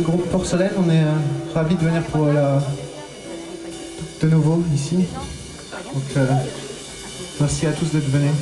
groupe Porcelaine, on est euh, ravis de venir pour la... de nouveau ici. Donc euh, merci à tous d'être venus.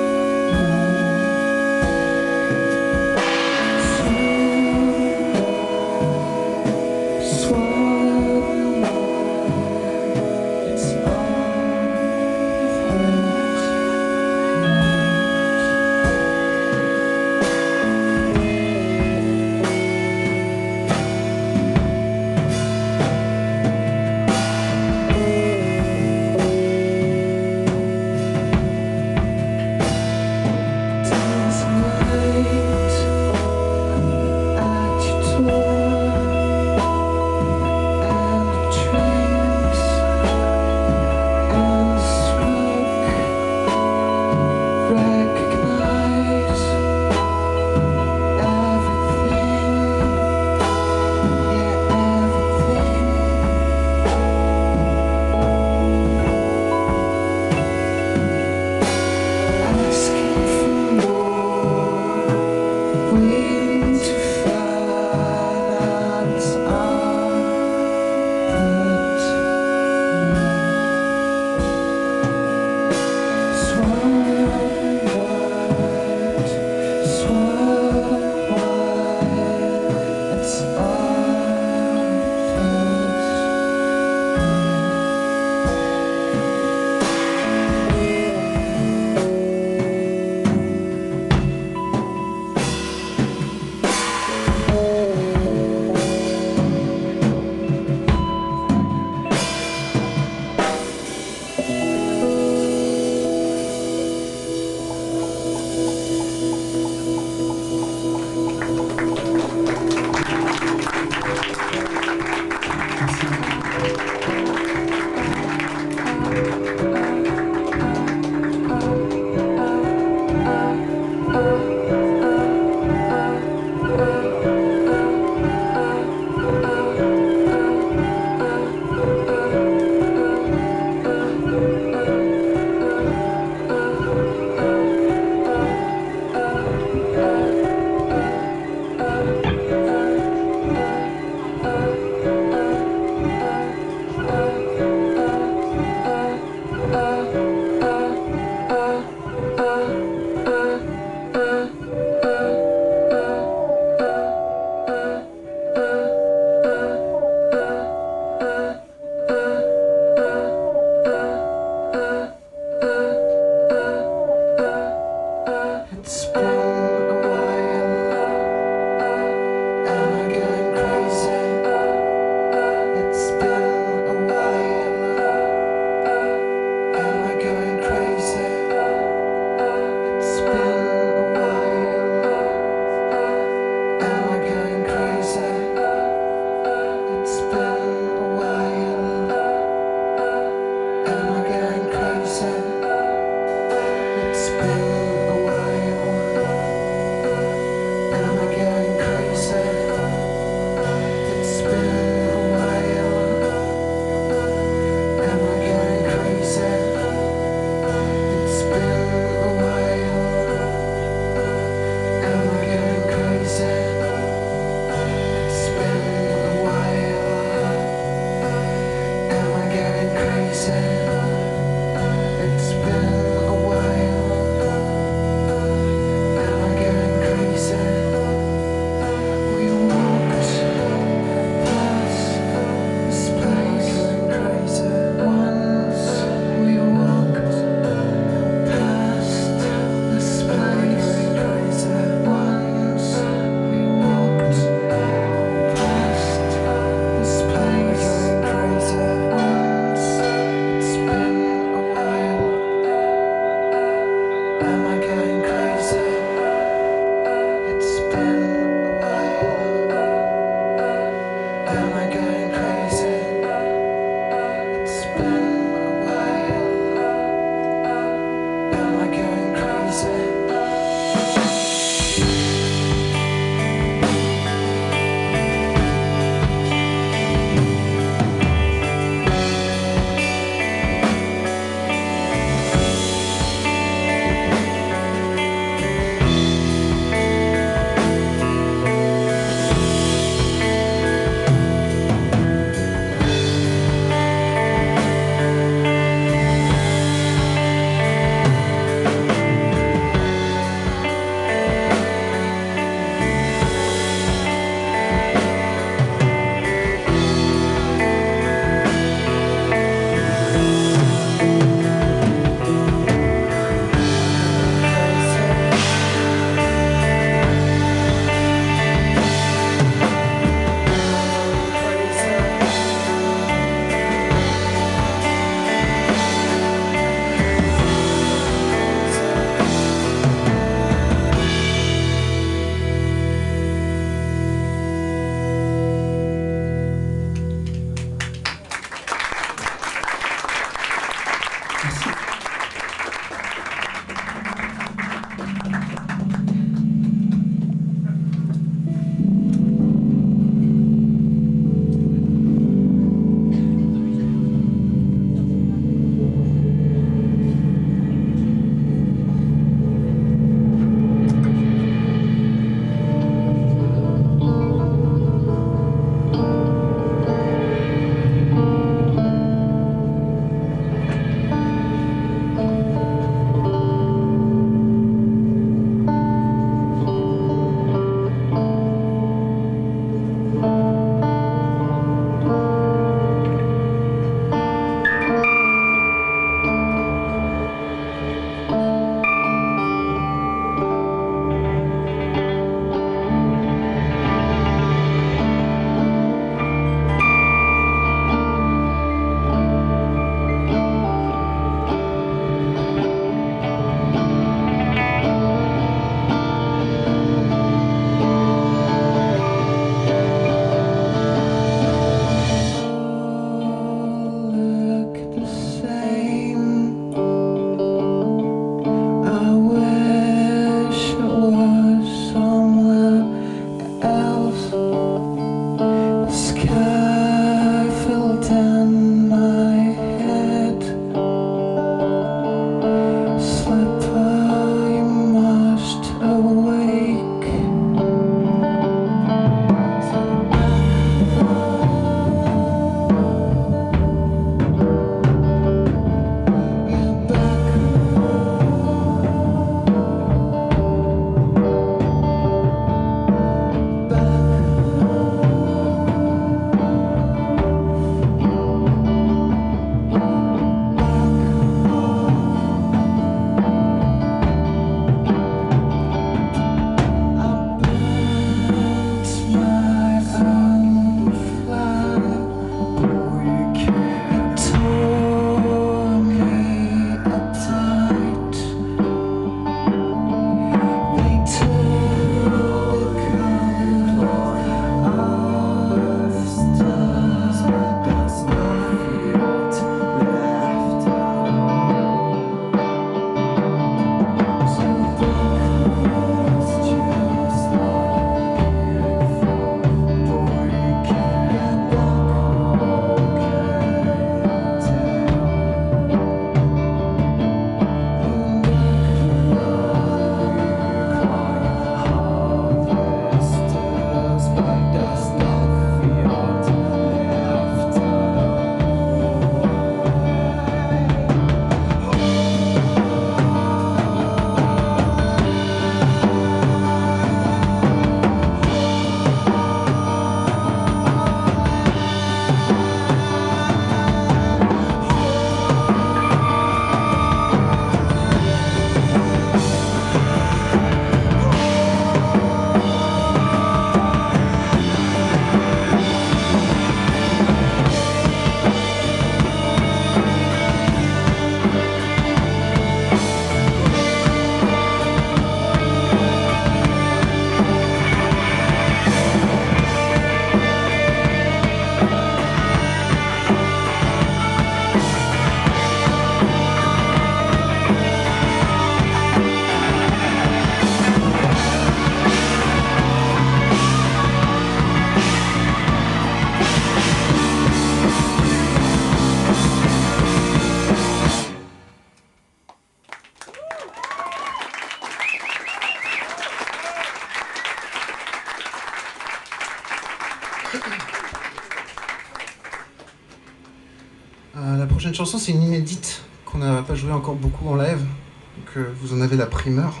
C'est une inédite qu'on n'a pas joué encore beaucoup en live. Donc euh, vous en avez la primeur.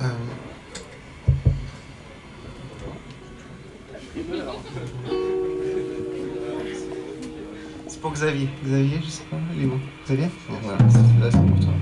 Euh, c'est pour Xavier. Xavier, je sais pas, il est Xavier voilà, c'est pour toi.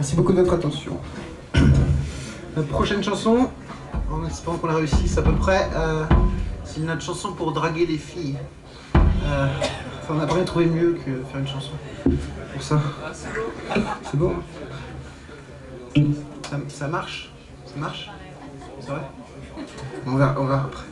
Merci beaucoup de votre attention. La prochaine chanson, en espérant qu'on la réussisse à peu près, euh, c'est notre chanson pour draguer les filles. Euh, enfin, on n'a rien trouvé mieux que faire une chanson pour ça. C'est beau. hein ça, ça marche? Ça marche? C'est vrai? On verra, on après.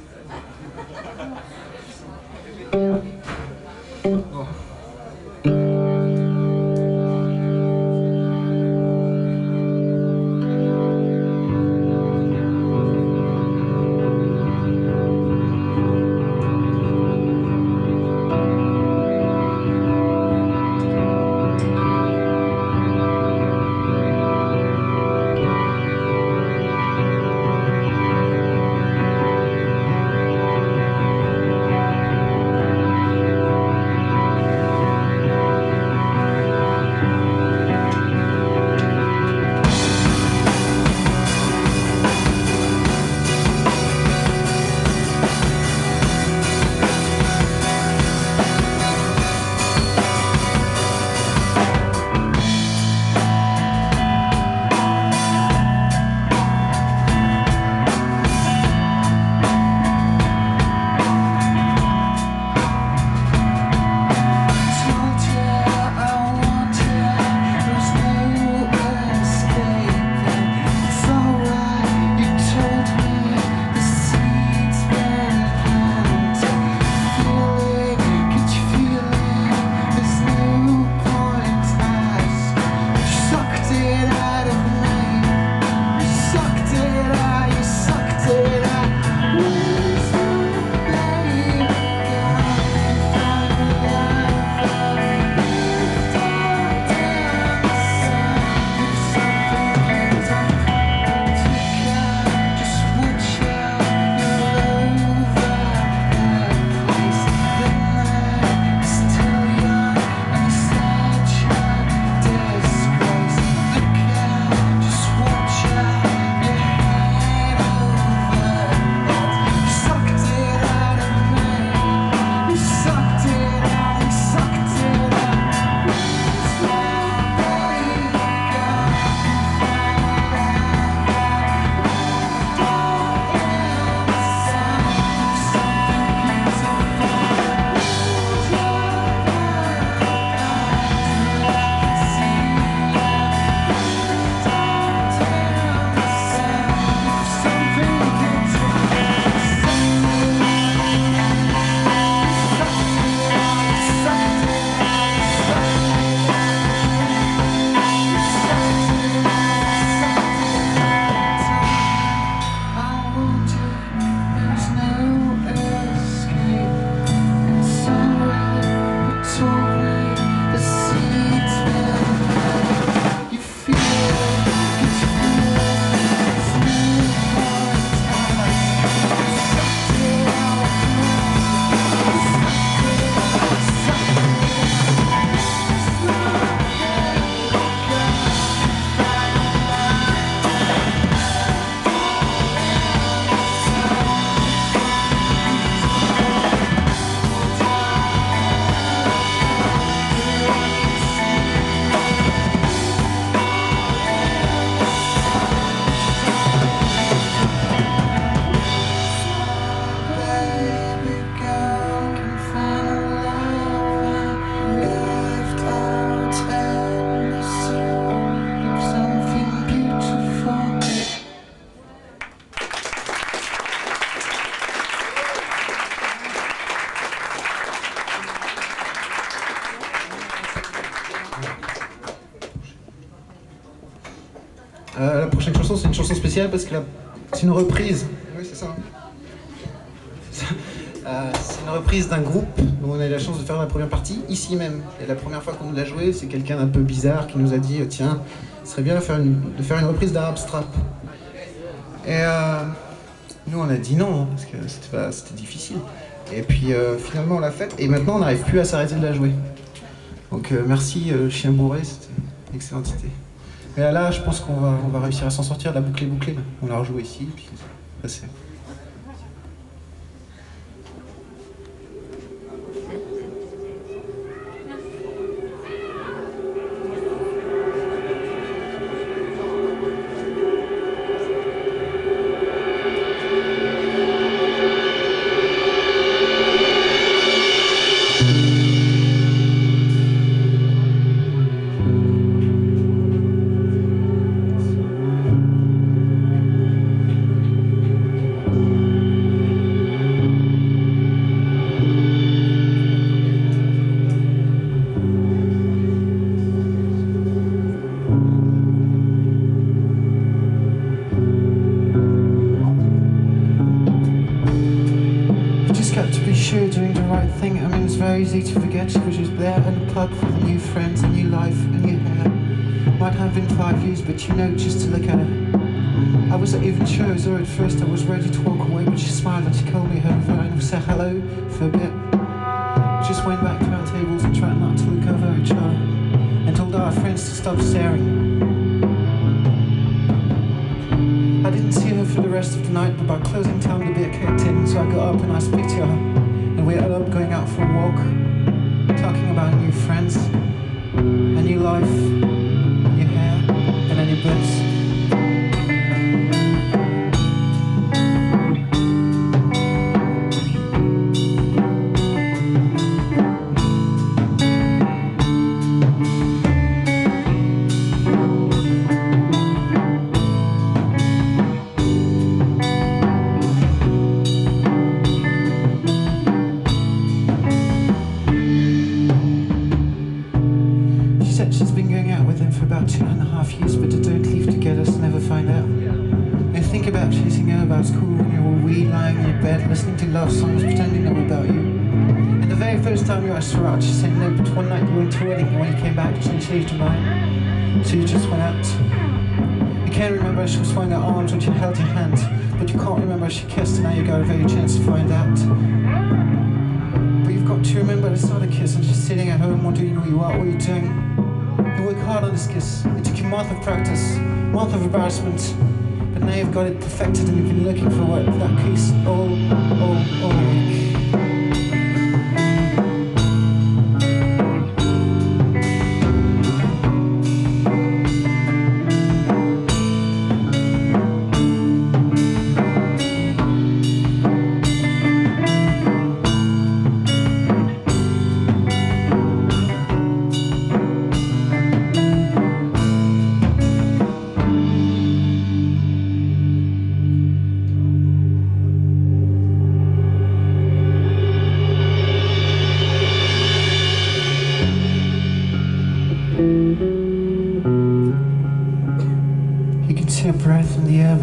Parce que la- c'est une reprise. Oui, c'est ça. Euh, c'est une reprise d'un groupe dont on a eu la chance de faire la première partie ici même. Et la première fois qu'on nous l'a joué, c'est quelqu'un d'un peu bizarre qui nous a dit Tiens, ce serait bien de faire une, de faire une reprise d'Arab Strap. Et euh, nous, on a dit non, parce que c'était difficile. Et puis euh, finalement, on l'a faite, et maintenant, on n'arrive plus à s'arrêter de la jouer. Donc merci, Chien Bourré, c'était une excellente idée. Mais là, je pense qu'on va, réussir à s'en sortir la boucle bouclée. là. On l'a rejoué ici, puis was ready to walk away, but she smiled and she called me over and we said hello for a bit. Just went back to our tables and tried not to look over each other and told our friends to stop staring. I didn't see her for the rest of the night, but by closing time the beer kicked in, so I got up and I spoke to her. And we ended up going out for a walk, talking about new friends, a new life, new hair, and a new boots. You work hard on this kiss. It took you a month of practice, a month of embarrassment. But now you've got it perfected and you've been looking for what that kiss all, all, all week.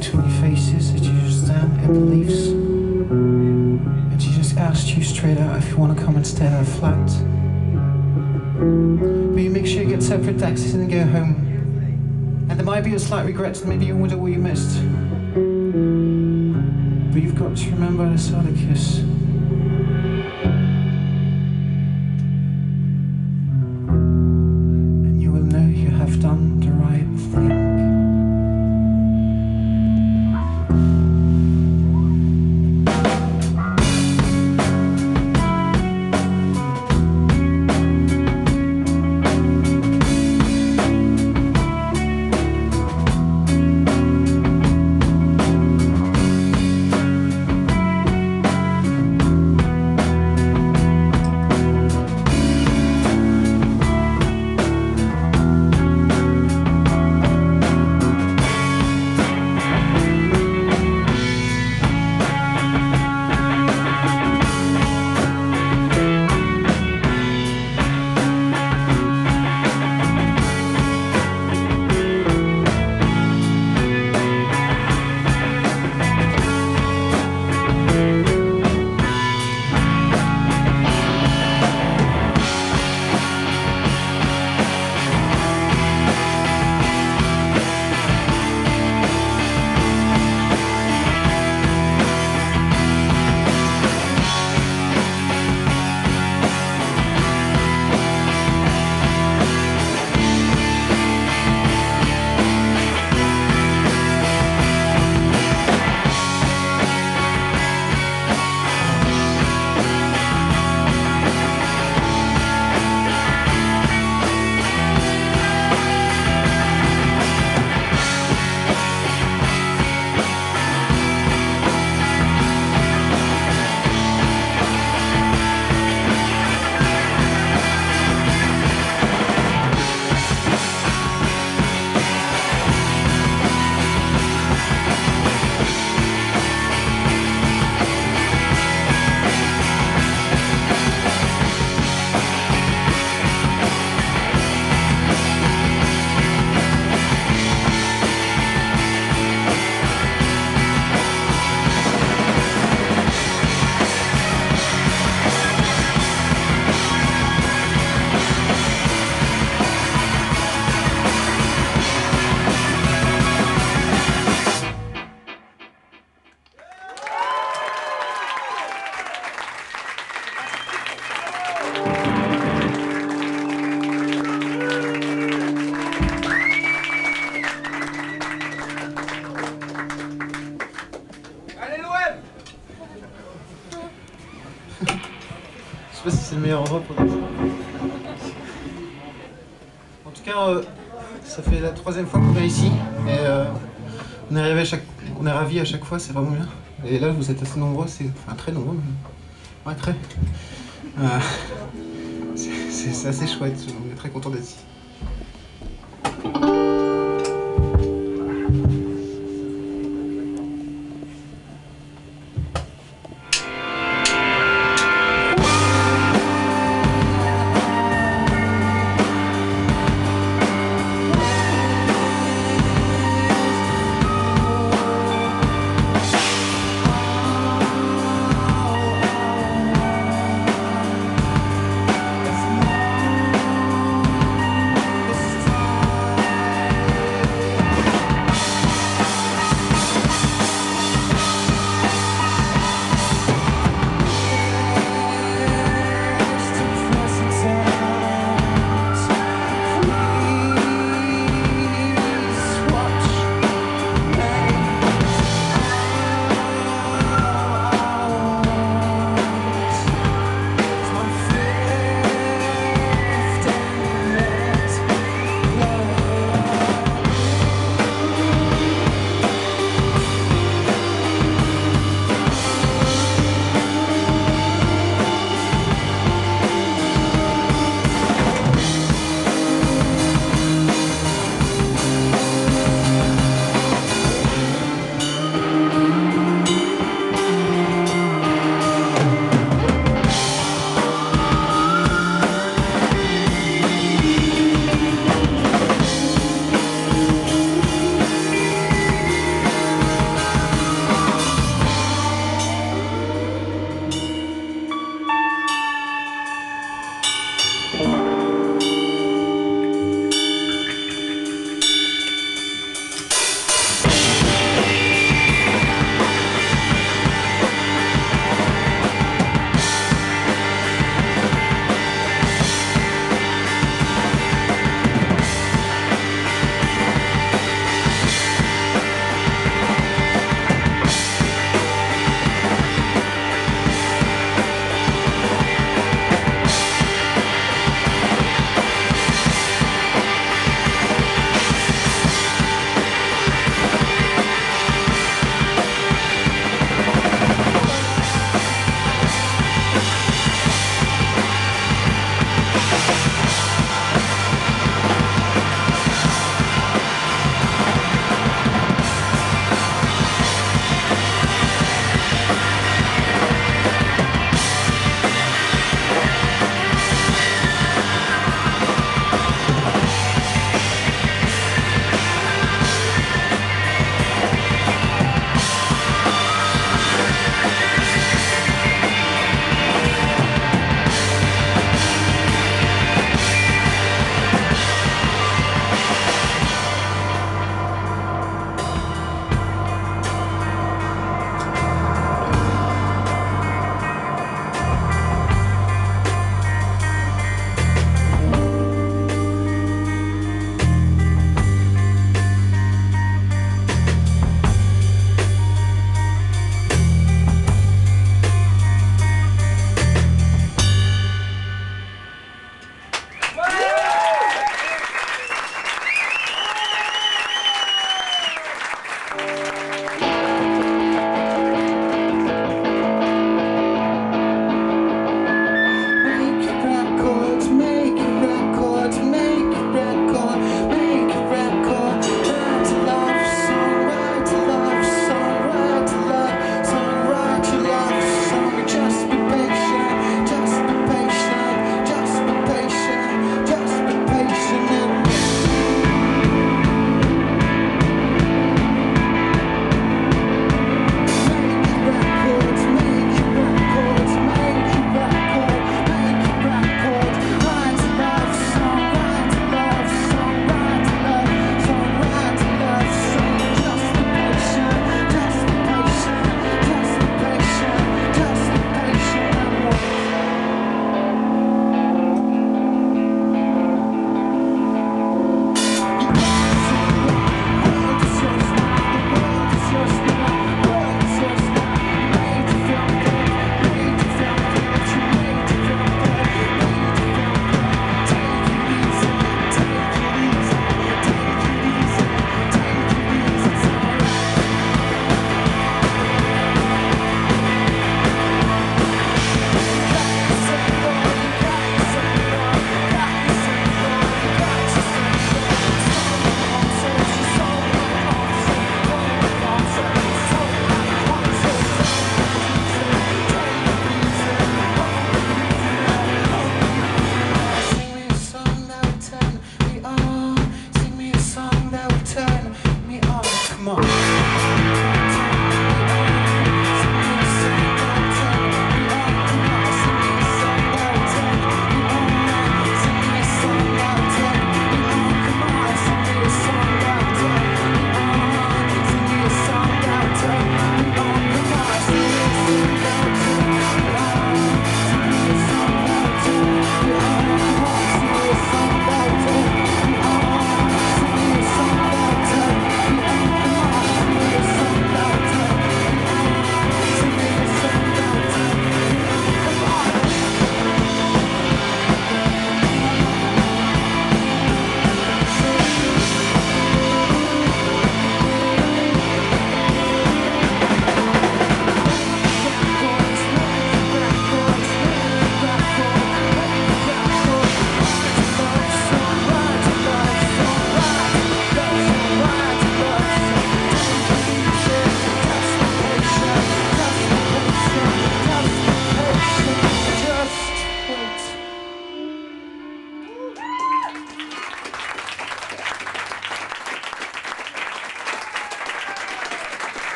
Between faces as you just stand the leaves. And she just asked you straight out if you want to come and stay at her flat. But you make sure you get separate taxis and go home. And there might be a slight regret that maybe you wonder what you missed. But you've got to remember this other kiss. Troisième fois qu'on vient ici. Et euh, on est ravis à chaque fois, c'est vraiment bien. Et là, vous êtes assez nombreux, c'est. Enfin, très nombreux. Ouais, très. Euh, c'est assez chouette, on est très content d'être ici.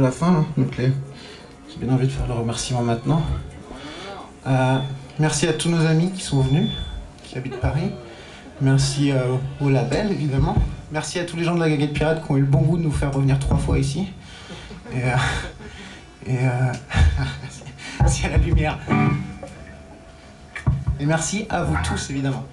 La fin, donc les- j'ai bien envie de faire le remerciement maintenant. Euh, merci à tous nos amis qui sont venus, qui habitent Paris. Merci euh, au label, évidemment. Merci à tous les gens de la Gaguette Pirate qui ont eu le bon goût de nous faire revenir trois fois ici. Et, euh, et euh, merci à la lumière. Et merci à vous tous, évidemment.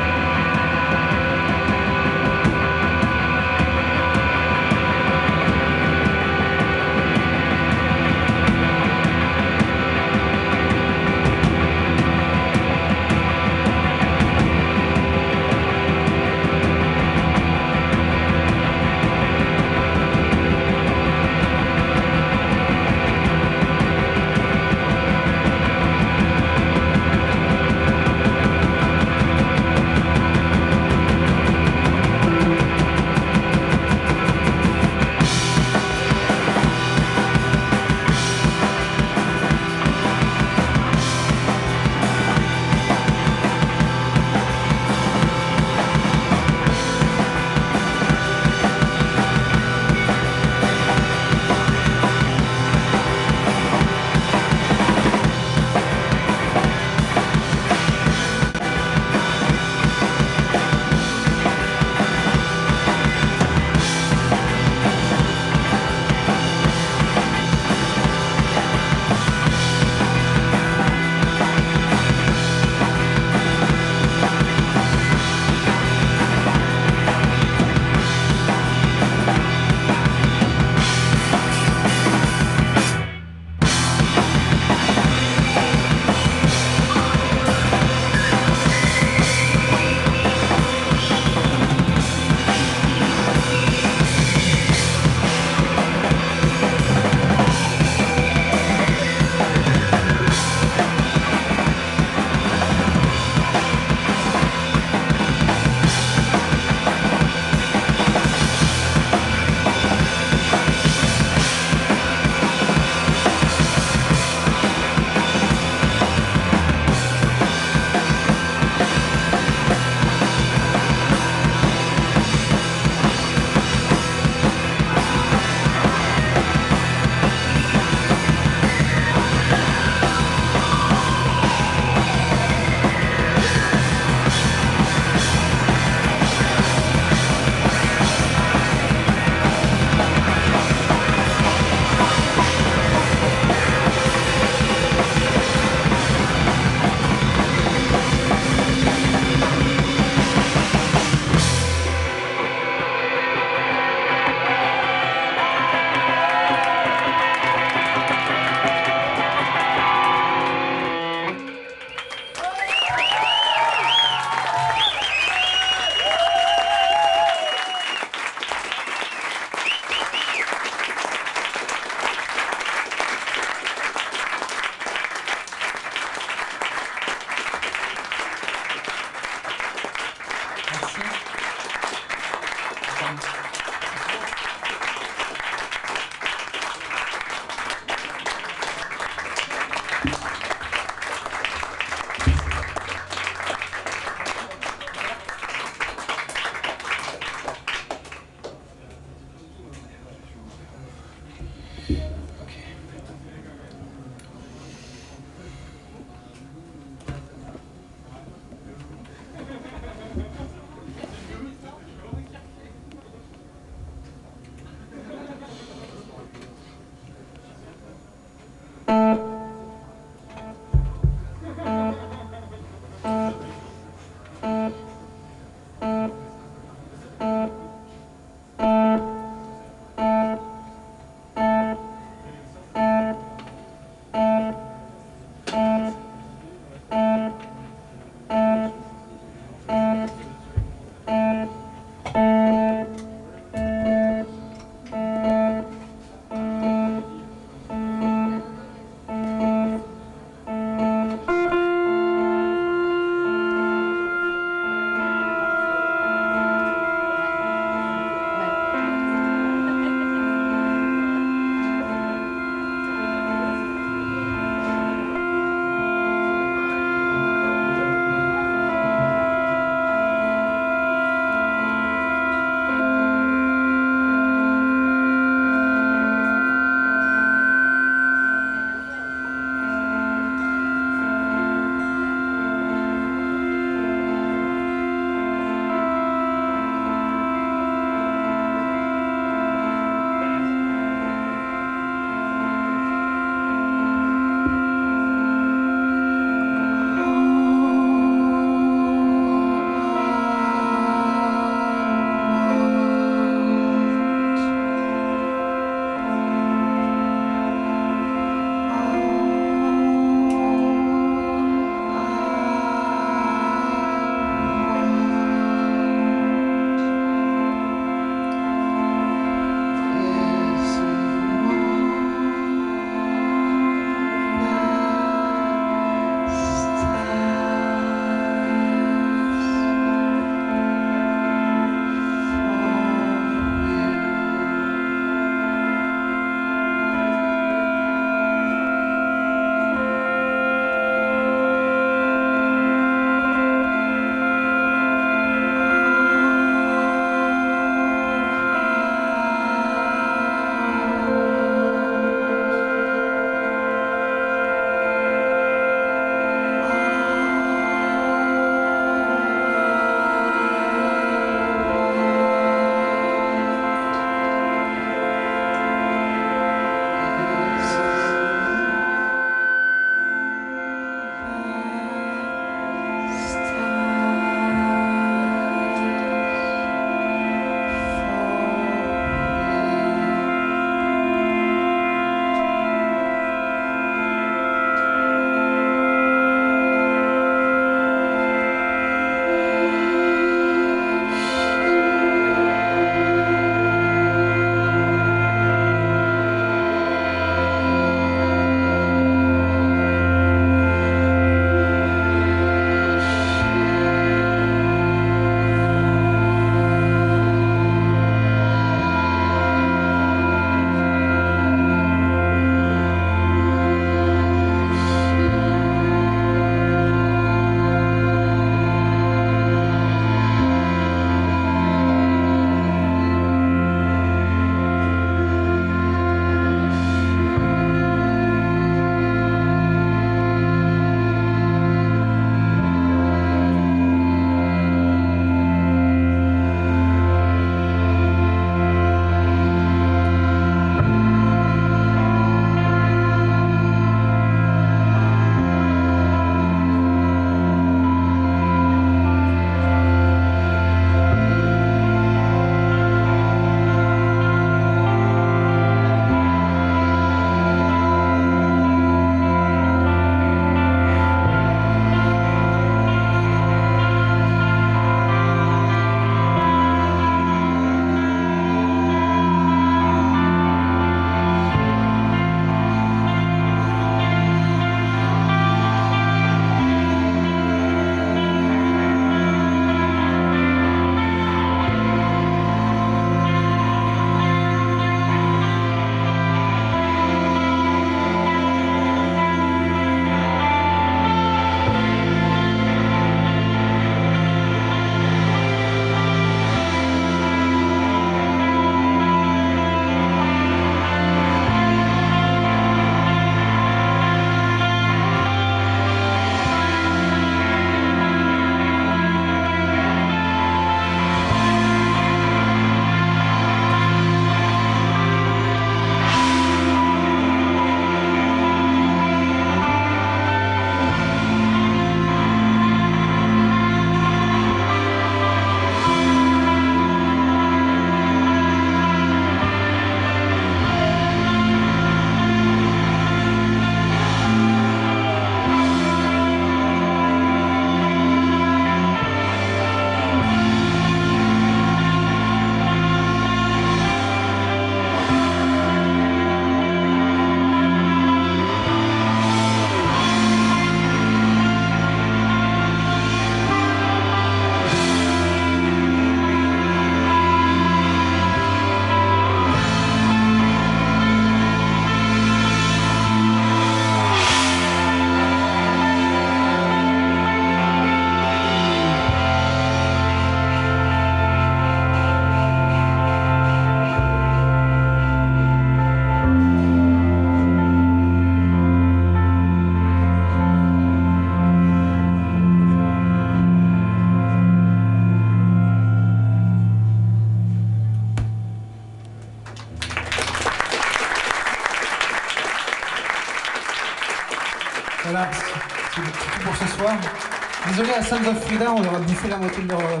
Sons of Frida, on leur a bouffé la moitié de leur, euh,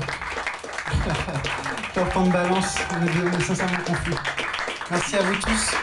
leur temps de balance. On est, sincèrement confus. Merci à vous tous.